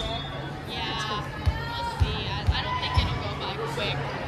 Yeah, we'll see. I, I don't think it'll go by quick.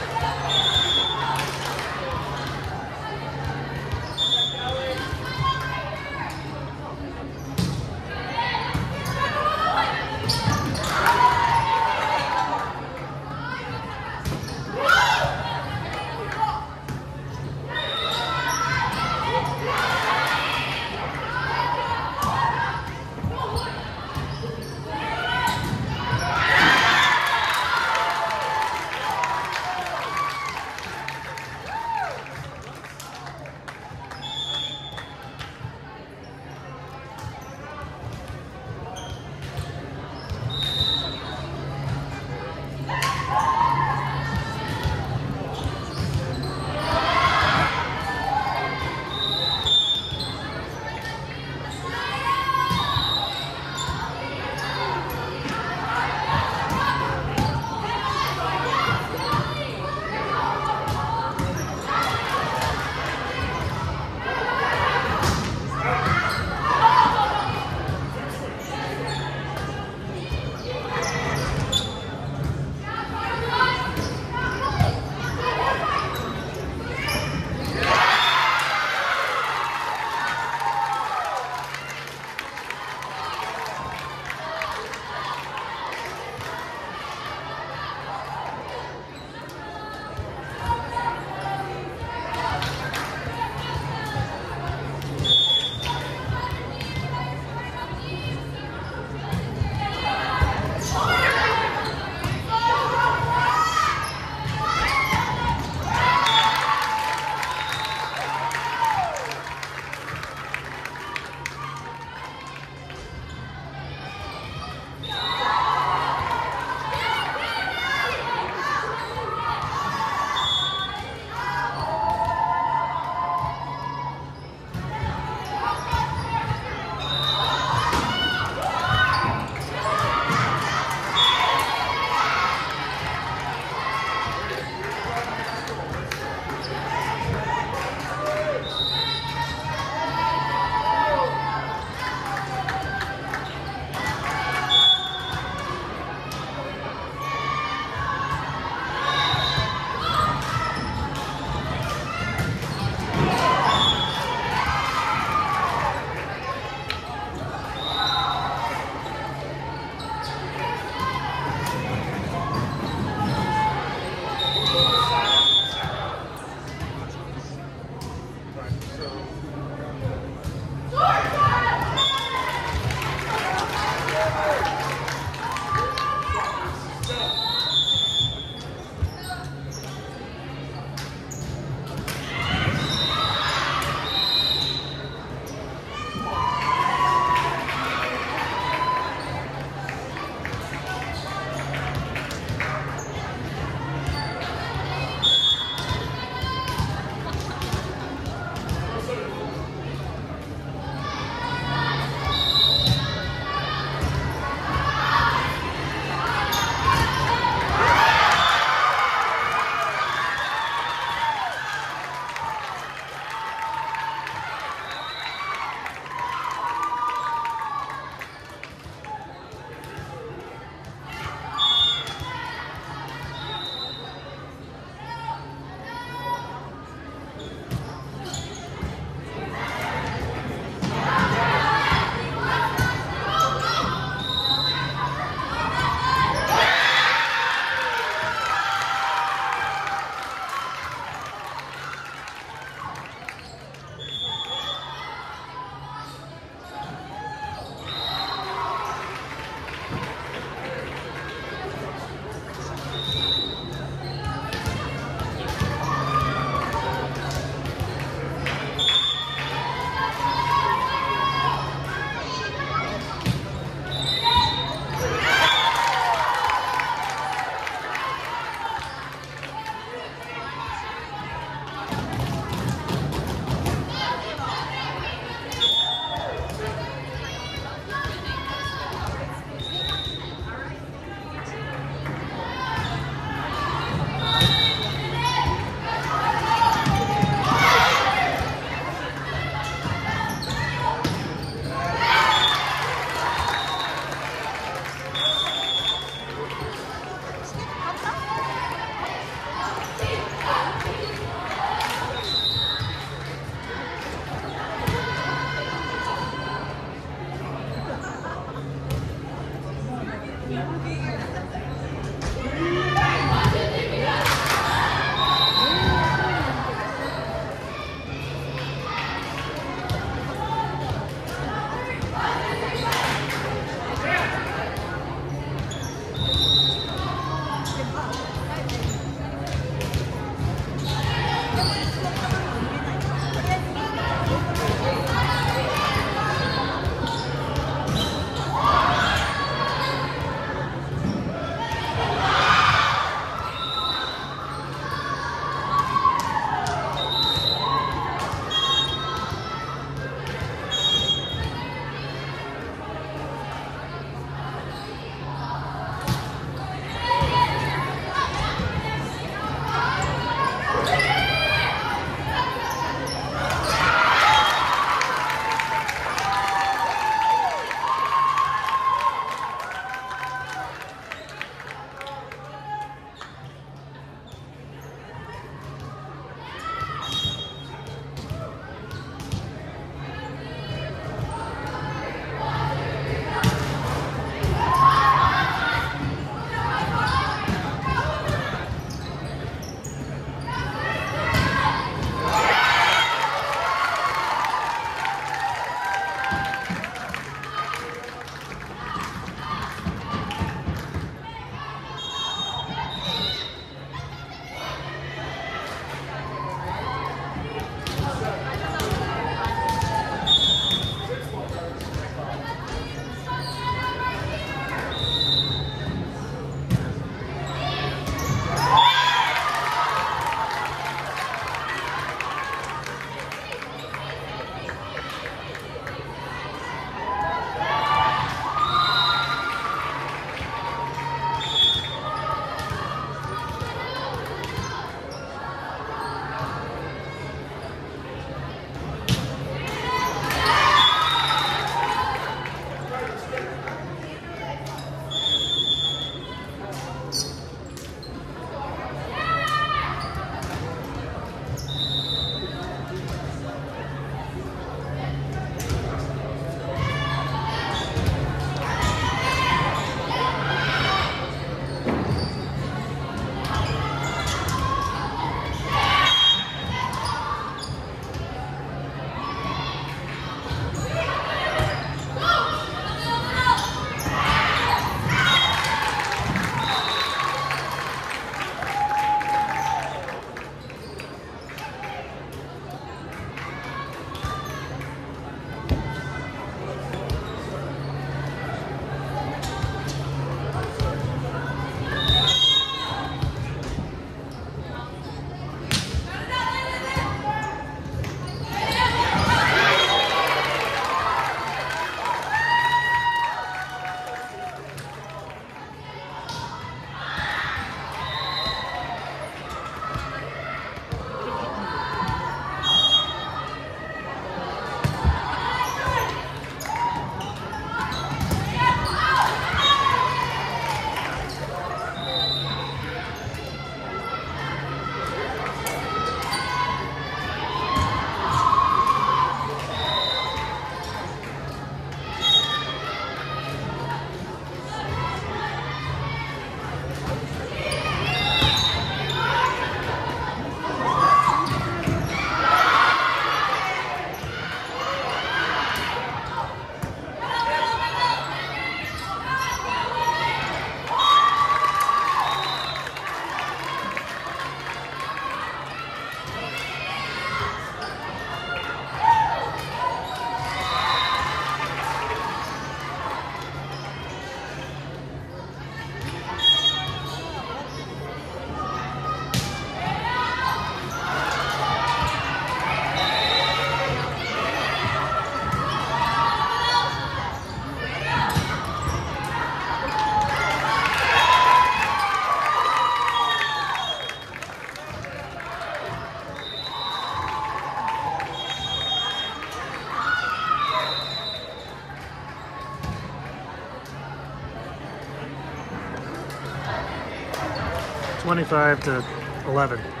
25 to 11.